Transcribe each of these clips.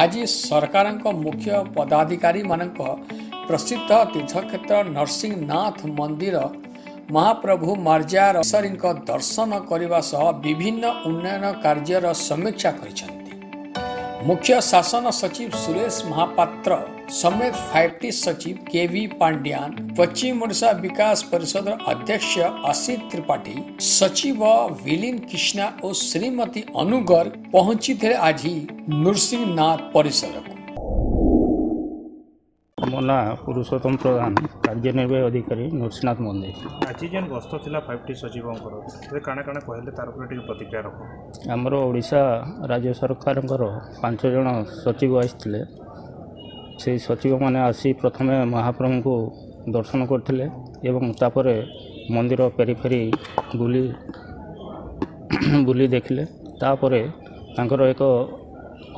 आज सरकार मुख्य पदाधिकारी पदाधिक प्रसिद्ध तीर्थक्षेत्र नरसिंहनाथ मन्दिर महाप्रभु मर्जा रसरीको दर्शन गर्ने विभिन्न उन्नयन कर्जर समीक्षा गरिन्छ મુખ્ય શાસન સચિવ સુરેશ મહાપાત્ર સમેત सचिव के वी પાંડ્યાન पश्चिम ओडिशा विकास परिषद अध्यक्ष असित त्रिपाठी सचिव विलीन कृष्णा और श्रीमती अनुगर पहुंची थे आज ही नृसिंहनाथ परिसर ମୋ ନାଁ ପୁରୁଷୋତ୍ତମ ପ୍ରଧାନ କାର୍ଯ୍ୟନିର୍ବାହୀ ଅଧିକାରୀ ନୃସିଂହନାଥ ମନ୍ଦିର ଆଜି ଯେନ୍ ଗସ୍ତ ଥିଲା ଫାଇଭ୍ ଟି ସଚିବଙ୍କର ସେ କାଣା କାଣା କହିଲେ ତାର ଉପରେ ଟିକେ ପ୍ରତିକ୍ରିୟା ରଖ ଆମର ଓଡ଼ିଶା ରାଜ୍ୟ ସରକାରଙ୍କର ପାଞ୍ଚ ଜଣ ସଚିବ ଆସିଥିଲେ ସେଇ ସଚିବମାନେ ଆସି ପ୍ରଥମେ ମହାପ୍ରଭୁଙ୍କୁ ଦର୍ଶନ କରିଥିଲେ ଏବଂ ତାପରେ ମନ୍ଦିର ପେରିଫେରି ବୁଲି ବୁଲି ଦେଖିଲେ ତାପରେ ତାଙ୍କର ଏକ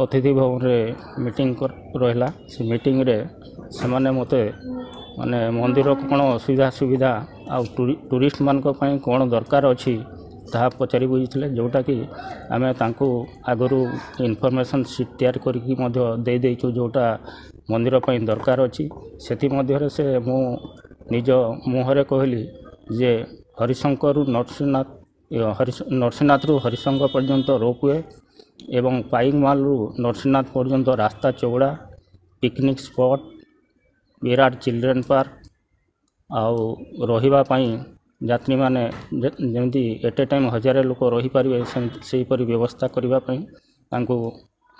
ଅତିଥି ଭବନରେ ମିଟିଂ ରହିଲା ସେ ମିଟିଂରେ ସେମାନେ ମୋତେ ମାନେ ମନ୍ଦିର କ'ଣ ଅସୁବିଧା ସୁବିଧା ଆଉ ଟୁରିଷ୍ଟମାନଙ୍କ ପାଇଁ କ'ଣ ଦରକାର ଅଛି ତାହା ପଚାରି ବୁଝିଥିଲେ ଯେଉଁଟାକି ଆମେ ତାଙ୍କୁ ଆଗରୁ ଇନଫର୍ମେସନ୍ ସିଟ୍ ତିଆରି କରିକି ମଧ୍ୟ ଦେଇଦେଇଛୁ ଯେଉଁଟା ମନ୍ଦିର ପାଇଁ ଦରକାର ଅଛି ସେଥିମଧ୍ୟରେ ସେ ମୁଁ ନିଜ ମୁହଁରେ କହିଲି ଯେ ହରିଶଙ୍କରୁ ନରସିଂହନାଥ ହରି ନରସିଂହନାଥରୁ ହରିଶଙ୍କ ପର୍ଯ୍ୟନ୍ତ ରୋପ୍ ୱେ ଏବଂ ପାଇକମାଲରୁ ନରସିଂହନାଥ ପର୍ଯ୍ୟନ୍ତ ରାସ୍ତା ଚଉଡ଼ା ପିକନିକ୍ ସ୍ପଟ୍ ବିରାଟ ଚିଲଡ୍ରେନ୍ ପାର୍କ ଆଉ ରହିବା ପାଇଁ ଯାତ୍ରୀମାନେ ଯେମିତି ଏଟ୍ ଏ ଟାଇମ୍ ହଜାରେ ଲୋକ ରହିପାରିବେ ସେହିପରି ବ୍ୟବସ୍ଥା କରିବା ପାଇଁ ତାଙ୍କୁ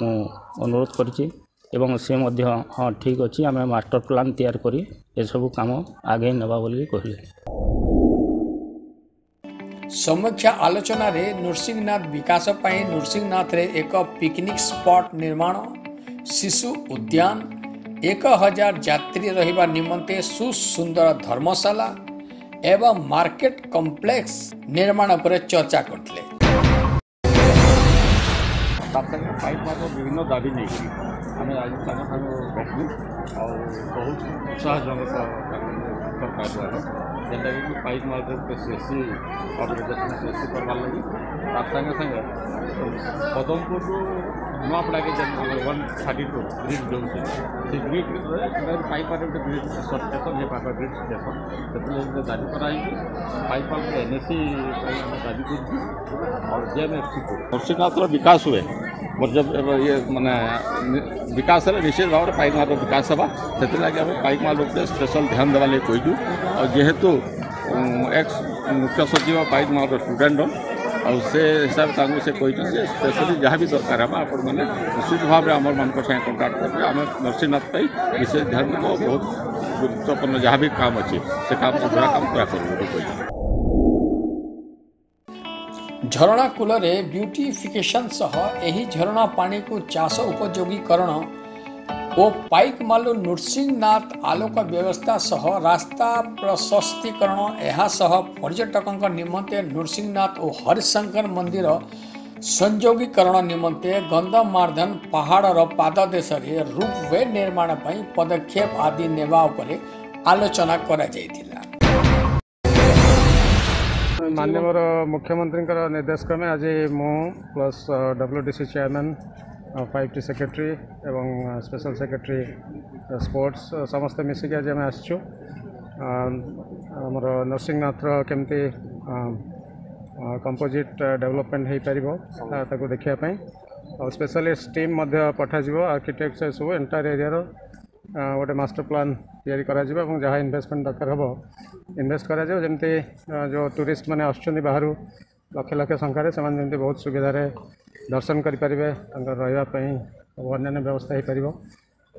ମୁଁ ଅନୁରୋଧ କରିଛି ଏବଂ ସେ ମଧ୍ୟ ହଁ ଠିକ୍ ଅଛି ଆମେ ମାଷ୍ଟର ପ୍ଲାନ୍ ତିଆରି କରି ଏସବୁ କାମ ଆଗେଇ ନେବା ବୋଲି କହିଲେ ସମ୍ମୁଖ୍ୟ ଆଲୋଚନାରେ ନୃସିଂହନାଥ ବିକାଶ ପାଇଁ ନୃସିଂହନାଥରେ ଏକ ପିକନିକ୍ ସ୍ପଟ୍ ନିର୍ମାଣ ଶିଶୁ ଉଦ୍ୟାନ ଏକ ହଜାର ଯାତ୍ରୀ ରହିବା ନିମନ୍ତେ ସୁସୁନ୍ଦର ଧର୍ମଶାଳା ଏବଂ ମାର୍କେଟ କମ୍ପ୍ଲେକ୍ସ ନିର୍ମାଣ ଉପରେ ଚର୍ଚ୍ଚା କରିଥିଲେ ବିଭିନ୍ନ ଦାବି ନେଇକରି ଆମେ ରାଜସ୍ଥାନ ଆଉ ବହୁତ ଉତ୍ସାହଜନକ ସରକାର ଦ୍ୱାରା जेटा कि पाइप मार्ग सी अपरेटर सी एस सी करवार लगे तार पदमपुर नुआ के वन थर्टी टू ग्रीड जो ग्रीड भितर पाइप गोटे ग्रीड सचेतन ये पाखा ग्रीड सचेतन से दादी कराई पाइप एन एस सी दादी कर और एफ सी को नर्सिंहनाथ विकास हुए मोर ये मैंने विकास निश्चित भाव में पाइक मार्ग विकास होगा से लगे पाइक मार्ग स्पेशल ध्यान देवा लगे कहीजु और जेहेतु एक्स मुख्य सचिव पाइक मान स्टूडेंट आउ से हिसाब से कही स्पेशली जहाँ भी दरकार है आप निश्चित भाव में आम मानक कंटाक्ट करेंगे आम नरसिंहनाथ पाई विशेष ध्यान देव बहुत गुरुत्वपूर्ण जहाँ भी काम अच्छे से काम पूरा काम पूरा कर झरणा कूलर ब्यूटिफिकेसन सह झरणा पा को चाष उपयोगीकरण वो पाइक मालू ନୃସିଂହନାଥ ଆଲୋକ ବ୍ୟବସ୍ଥା ସହ ରାସ୍ତା ପ୍ରଶସ୍ତୀକରଣ ଏହା ସହ ପର୍ଯ୍ୟଟକଙ୍କ ନିମନ୍ତେ ନୃସିଂହନାଥ ଓ ହରିଶଙ୍କର ମନ୍ଦିର ସଂଯୋଗୀକରଣ ନିମନ୍ତେ ଗନ୍ଧମାର୍ଦ୍ଧନ ପାହାଡ଼ର ପାଦଦେଶରେ ରୁପୱେ ନିର୍ମାଣ ପାଇଁ ପଦକ୍ଷେପ ଆଦି ନେବା ଉପରେ ଆଲୋଚନା କରାଯାଇଥିଲା ମାନ୍ୟବର ମୁଖ୍ୟମନ୍ତ୍ରୀଙ୍କର ନିର୍ଦ୍ଦେଶ କ୍ରମେ ଆଜି ମୁଁ plus WDC chairman five T secretary special secretary sports समस्ते मिसिक आज आम आसचु आमर नरसिंहनाथ रमी कंपोजिट डेवलपमेंट हो पार देखापी और स्पेशलीस्ट टीम पठाज आर्किटेक्चर सब एंटायर एरिया गोटे मास्टर प्लान या जहाँ इनभेस्टमेंट दरकार हे इनभेस्ट करमती जो टूरीस्ट मैंने आस बाहर लक्ष लक्ष संख्य बहुत सुविधा दर्शन करें रहीपन्न व्यवस्था हो पार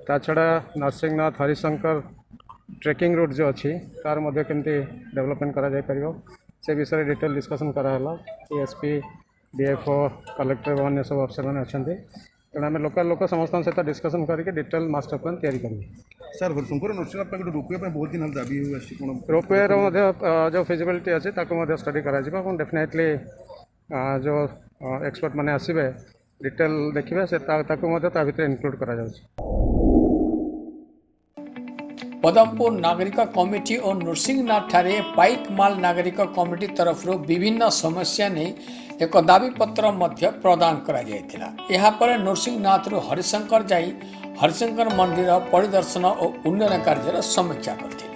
ता छड़ा नरसिंहनाथ हरिशंकर ट्रेकिंग रूट जो अच्छी तार मध्य डेवलपमेंट कर से विषय डिटेल डिस्कसन कराला एसपी डीएफओ कलेक्टर अगर सब अफसर मैंने अच्छा तेनाली लोकाल लोक समस्त सहित डिस्कसन करके डिटेल मास्टर प्लान या कर सर हरिशंकर नरसिंह रोपवे बहुत दिन दावी रोपवे जो फिजिलिटी अच्छे स्टडी करेफिनेटली जो एक्सपर्ट मैंने आसवे डिटेल देखिए इनक्लूड कर पदमपुर नागरिक कमिटी और नृसिंहनाथ ठारे पाइक नागरिक कमिटी तरफ विभिन्न समस्या नहीं एक दाबीपत्र प्रदान करापर नृसिंहनाथ रु हरिशंकर जा हरिशंकर मंदिर परिदर्शन और उन्नयन कार्यर समीक्षा करते